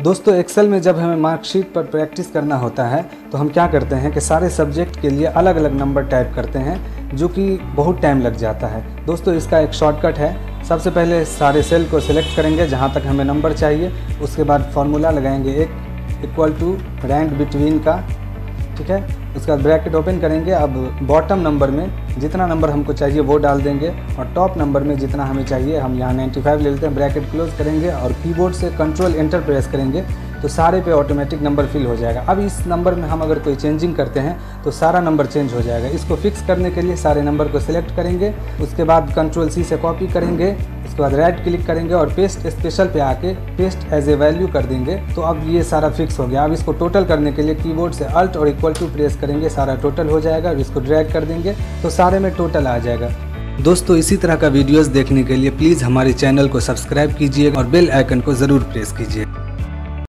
दोस्तों एक्सेल में जब हमें मार्कशीट पर प्रैक्टिस करना होता है तो हम क्या करते हैं कि सारे सब्जेक्ट के लिए अलग अलग नंबर टाइप करते हैं, जो कि बहुत टाइम लग जाता है। दोस्तों, इसका एक शॉर्टकट है। सबसे पहले सारे सेल को सिलेक्ट करेंगे, जहाँ तक हमें नंबर चाहिए। उसके बाद फार्मूला लगाएँगे एक इक्वल टू रैंक बिटवीन का। ठीक है? उसके बाद ब्रैकेट ओपन करेंगे। अब बॉटम नंबर में जितना नंबर हमको चाहिए वो डाल देंगे और टॉप नंबर में जितना हमें चाहिए, हम यहाँ 95 ले लेते हैं ब्रैकेट क्लोज करेंगे और कीबोर्ड से कंट्रोल एंटर प्रेस करेंगे तो सारे पे ऑटोमेटिक नंबर फिल हो जाएगा। अब इस नंबर में हम अगर कोई चेंजिंग करते हैं तो सारा नंबर चेंज हो जाएगा। इसको फिक्स करने के लिए सारे नंबर को सिलेक्ट करेंगे, उसके बाद कंट्रोल सी से कॉपी करेंगे उसके बाद राइट क्लिक करेंगे और पेस्ट स्पेशल पे आके पेस्ट एज ए वैल्यू कर देंगे। तो अब ये सारा फिक्स हो गया। अब इसको टोटल करने के लिए कीबोर्ड से अल्ट और इक्वल टू प्रेस करेंगे। सारा टोटल हो जाएगा। और इसको ड्रैग कर देंगे। तो सारे में टोटल आ जाएगा। दोस्तों, इसी तरह का वीडियोस देखने के लिए प्लीज़ हमारे चैनल को सब्सक्राइब कीजिए और बेल आइकन को ज़रूर प्रेस कीजिए।